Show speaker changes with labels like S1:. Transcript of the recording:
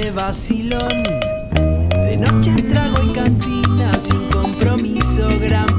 S1: de vacilón, de noche trago y cantina sin compromiso gran